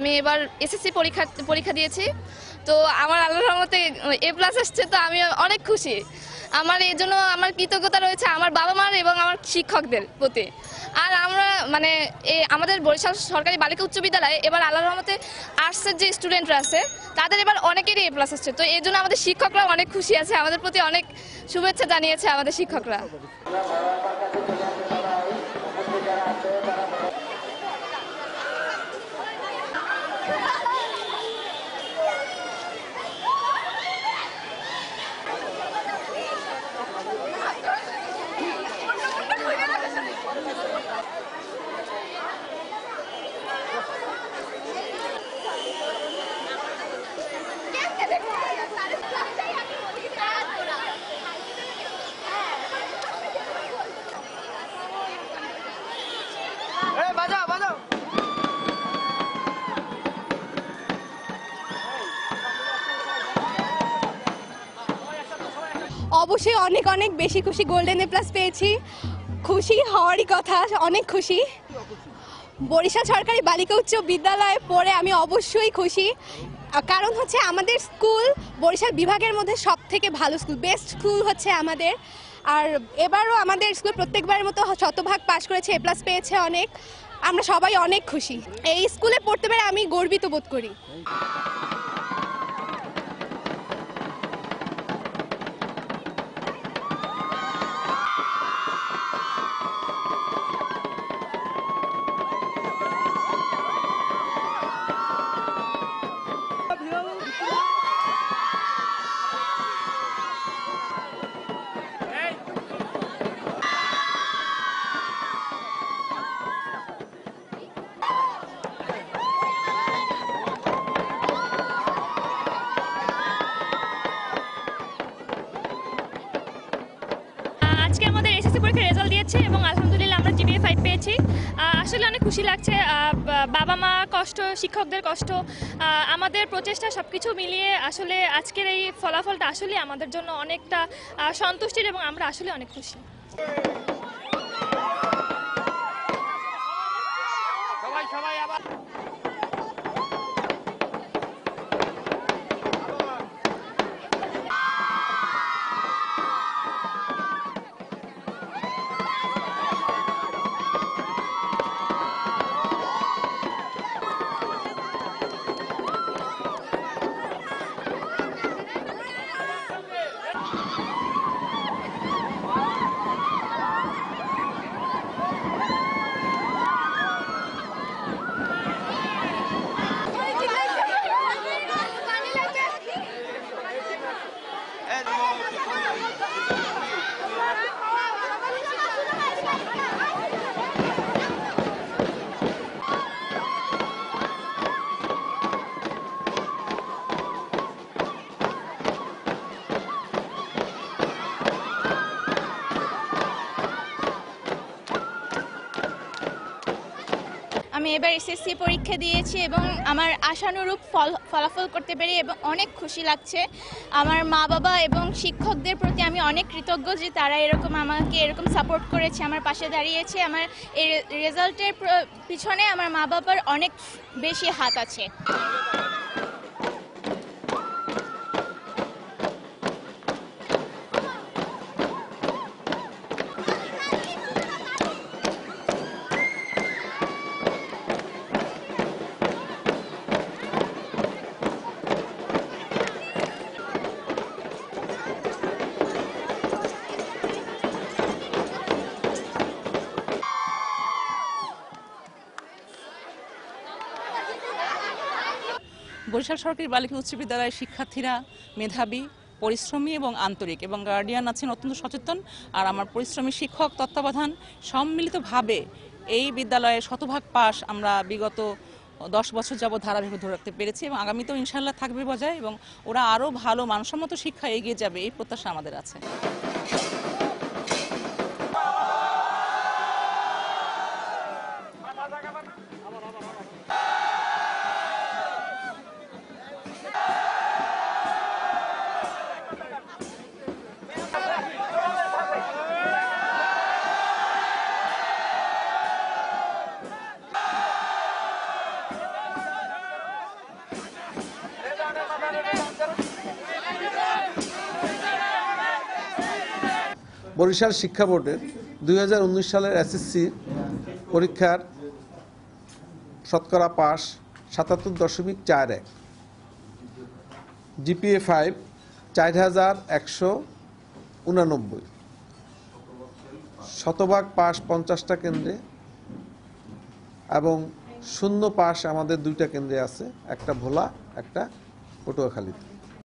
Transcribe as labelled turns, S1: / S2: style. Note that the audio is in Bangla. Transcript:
S1: আমি এবার এসএসসি পরীক্ষা পরীক্ষা দিয়েছি। তো আমার আল্লাহর রহমতে, এ প্লাস আসছে, তো আমি অনেক খুশি। আমার এই জন্য আমার কৃতজ্ঞতা রয়েছে আমার বাবা মার এবং আমার শিক্ষকদের প্রতি। আর আমরা মানে এই আমাদের বরিশাল সরকারি বালিকা উচ্চ বিদ্যালয়ে এবার আল্লাহর রহমতে আর্টসের যে স্টুডেন্টরা আছে, তাদের এবার অনেকেরই এ প্লাস আসছে। তো এই জন্য আমাদের শিক্ষকরা অনেক খুশি আছে, আমাদের প্রতি অনেক শুভেচ্ছা জানিয়েছে আমাদের শিক্ষকরা।
S2: বাজাও বাজাও।
S3: অবশ্যই অনেক অনেক বেশি খুশি গোল্ডেন এ প্লাস পেয়েছি। খুশি হওয়ারই কথা, অনেক খুশি। বরিশাল সরকারি বালিকা উচ্চ বিদ্যালয়ে পড়ে আমি অবশ্যই খুশি। কারণ হচ্ছে আমাদের স্কুল বরিশাল বিভাগের মধ্যে সব থেকে ভালো স্কুল, বেস্ট স্কুল হচ্ছে আমাদের। আর এবারও আমাদের স্কুল প্রত্যেকবারের মতো শতভাগ পাশ করেছে এ প্লাস পেয়েছে অনেক। আমরা সবাই অনেক খুশি। এই স্কুলে পড়তে পেরে আমি গর্বিত বোধ করি।
S4: খুশি লাগছে বাবা মা কষ্ট, শিক্ষকদের কষ্ট আমাদের প্রচেষ্টা সব কিছু মিলিয়ে আসলে আজকের এই ফলাফলটা আসলে আমাদের জন্য অনেকটা সন্তুষ্টির এবং আমরা আসলে অনেক খুশি।
S5: আমি এবার এসএসসি পরীক্ষা দিয়েছি এবং আমার আশানুরূপ ফল ফলাফল করতে পেরে এবং অনেক খুশি লাগছে। আমার মা বাবা এবং শিক্ষকদের প্রতি আমি অনেক কৃতজ্ঞ যে তারা এরকম আমাকে এরকম সাপোর্ট করেছে, আমার পাশে দাঁড়িয়েছে। আমার এই রেজাল্টের পিছনে আমার মা বাবার অনেক বেশি হাত আছে।
S6: বরিশাল সরকারি বালিকা উচ্চ বিদ্যালয়ের শিক্ষার্থীরা মেধাবী, পরিশ্রমী এবং আন্তরিক এবং গার্ডিয়ান আছেন অত্যন্ত সচেতন। আর আমার পরিশ্রমী শিক্ষক, তত্ত্বাবধান সম্মিলিতভাবে এই বিদ্যালয়ে শতভাগ পাস আমরা বিগত দশ বছর যাবৎ ধারাবাহিক ধরে রাখতে পেরেছি এবং আগামীতেও ইনশাল্লাহ থাকবে বজায় এবং ওরা আরও ভালো মানসম্মত শিক্ষা এগিয়ে যাবে, এই প্রত্যাশা আমাদের আছে।
S7: বরিশাল শিক্ষা বোর্ডের দুই হাজার উনিশ সালের এসএসসি পরীক্ষার শতকরা পাস সাতাত্তর দশমিক চার এক। জিপিএ ফাইভ চার হাজার একশো উনানব্বই। শতভাগ পাস পঞ্চাশটা কেন্দ্রে এবং শূন্য পাস আমাদের দুইটা কেন্দ্রে আছে, একটা ভোলা, একটা Otro de Jalito.